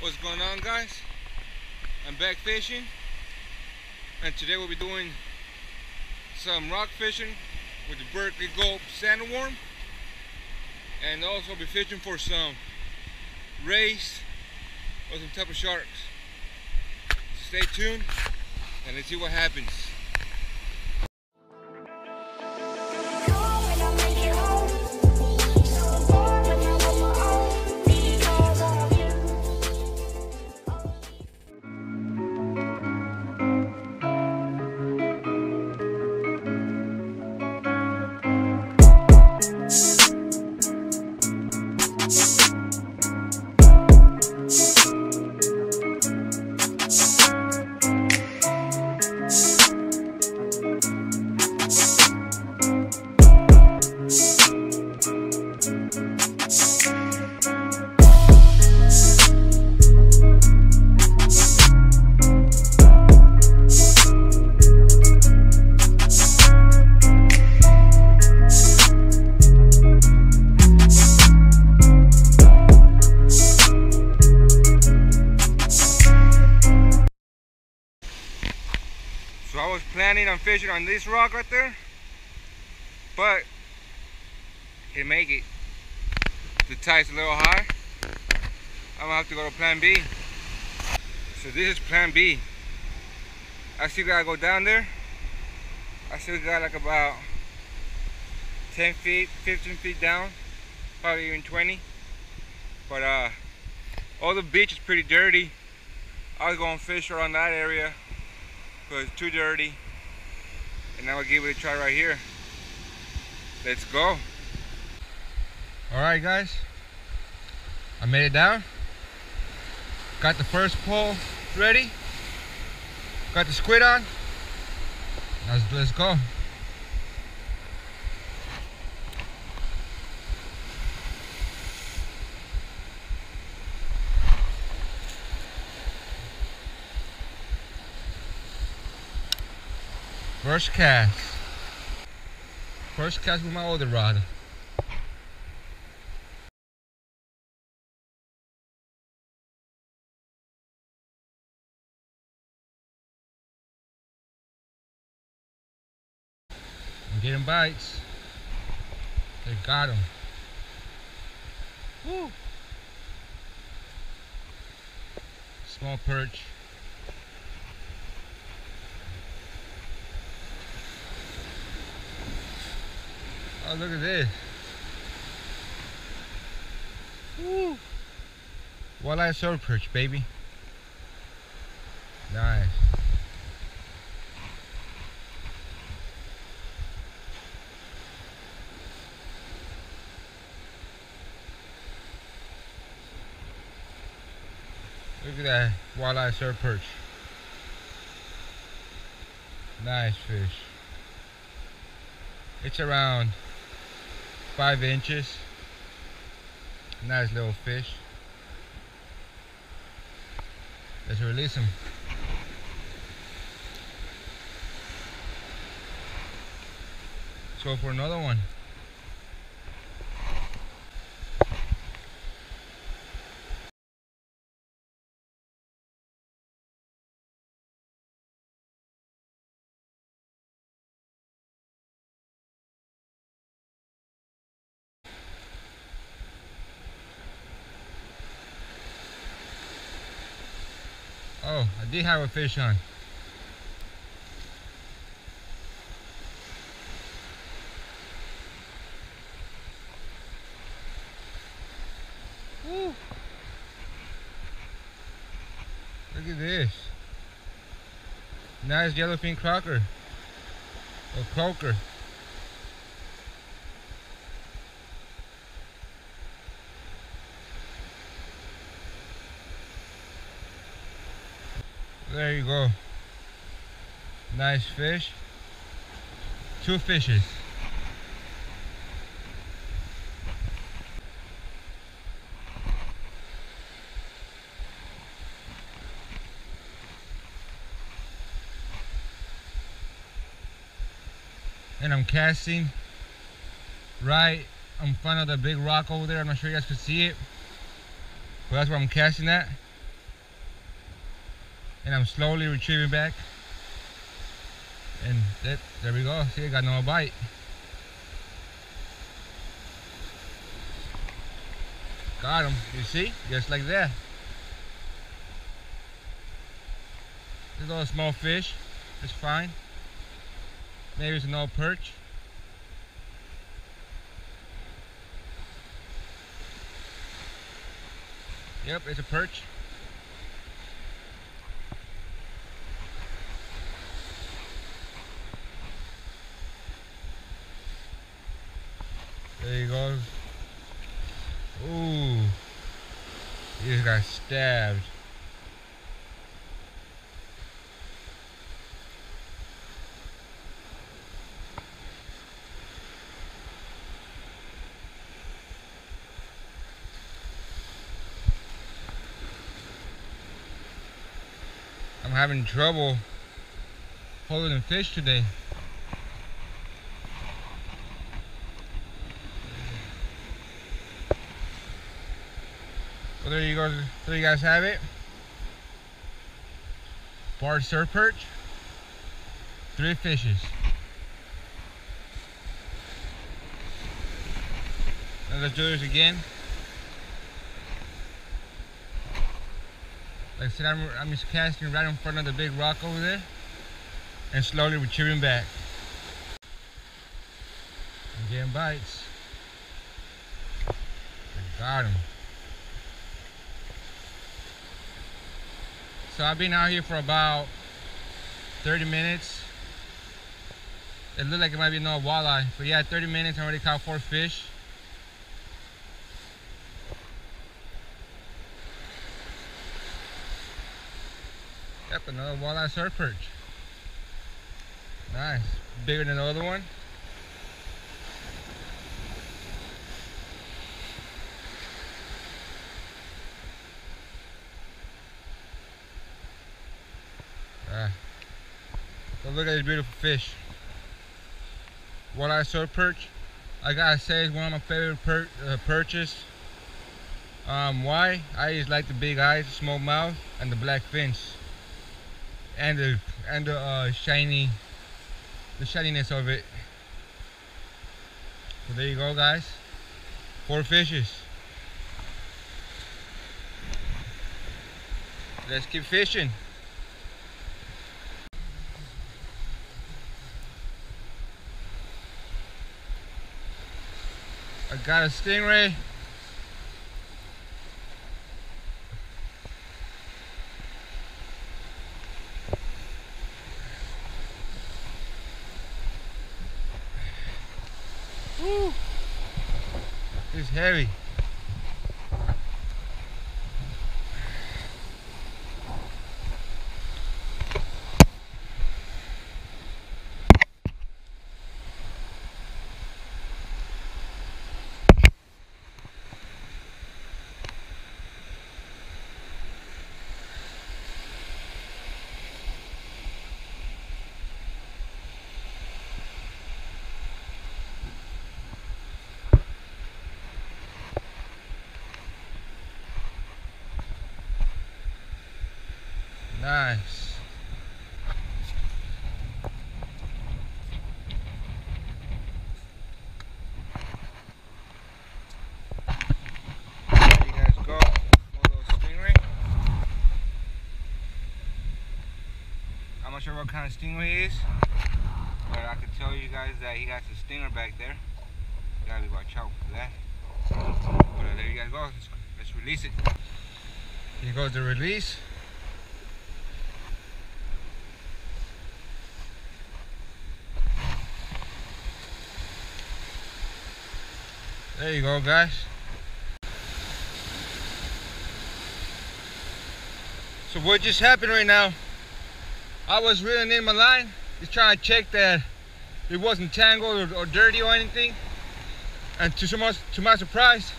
What's going on guys? I'm back fishing and today we'll be doing some rock fishing with the Berkley Gulp sandworm and also be fishing for some rays or some type of sharks. Stay tuned and let's see what happens. On fishing on this rock right there, but it make it. The tide's a little high. I'm gonna have to go to plan B. So this is plan B. I still gotta go down there. I still got like about 10 feet, 15 feet down, probably even 20. But uh, all the beach is pretty dirty. I was going fish around that area but it's too dirty. And now I'll give it a try right here. Let's go. All right, guys. I made it down. Got the first pole ready. Got the squid on. Let's, let's go. First cast. First cast with my older rod. I'm getting bites. They got them. Woo! Small perch. Oh, look at this. Woo! Walleye surf perch, baby. Nice. Look at that walleye surf perch. Nice fish. It's around five inches. Nice little fish. Let's release him. Let's go for another one. Oh, I did have a fish on. Woo. Look at this. Nice yellowfin croaker. Or croaker. There you go. Nice fish. Two fishes. And I'm casting right in front of the big rock over there. I'm not sure you guys can see it. But that's where I'm casting at. And I'm slowly retrieving back. And that, there we go. See, I got no bite. Got him. You see? Just like that. This little small fish. It's fine. Maybe it's an old perch. Yep, it's a perch. There you go. Ooh. He just got stabbed. I'm having trouble holding fish today. Well, there you go. There you guys have it. Barred surf perch. Three fishes. And let's do this again. Like I said, I'm, I'm just casting right in front of the big rock over there and slowly retrieving back. I'm getting bites. I got him. So I've been out here for about 30 minutes. It looked like it might be no walleye, but yeah, 30 minutes I already caught four fish. Yep, another walleye surf perch. Nice. Bigger than the other one. So look at this beautiful fish. Walleye surf perch. I gotta say it's one of my favorite per uh, perches. Um, why? I just like the big eyes, the small mouth, and the black fins and the and the uh, shiny the shininess of it so there you go guys four fishes let's keep fishing I got a stingray Woo. It's heavy. Stingray. I'm not sure what kind of stingray he is, but I can tell you guys that he got a stinger back there. You gotta be watch out for that. But uh, there you guys go. Let's, let's release it. Here goes the release. There you go, guys. So what just happened right now, I was reeling in my line, just trying to check that it wasn't tangled or, or dirty or anything. And to, my, to my surprise,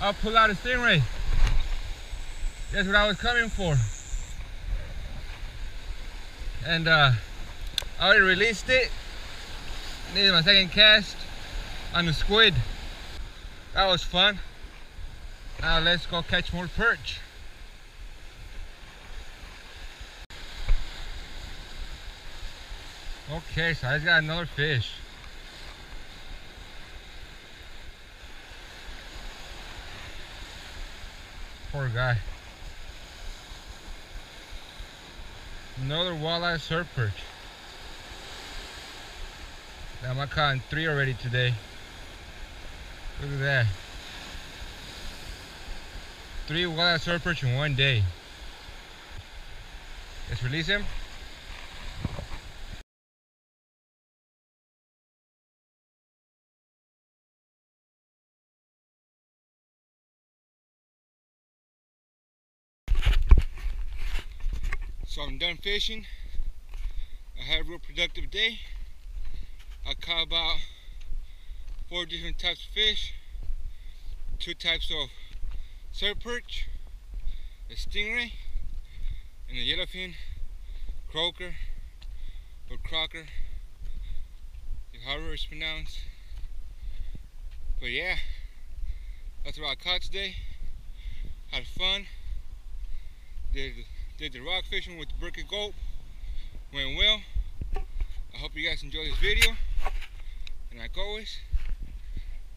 I pull out a stingray. That's what I was coming for. And uh, I already released it. This is my second cast on the squid. That was fun. Now let's go catch more perch. Okay, so I just got another fish. Poor guy. Another walleye surf perch. I'm caught three already today. Look at that. Three surf perch in one day. Let's release him. So I'm done fishing. I had a real productive day. I caught about four different types of fish, two types of surf perch, a stingray, and a yellowfin, croaker, or crocker, however it's pronounced. But yeah, that's what I caught today. Had fun. Did did the rock fishing with the Berkley Gulp. Went well. I hope you guys enjoy this video. And like always,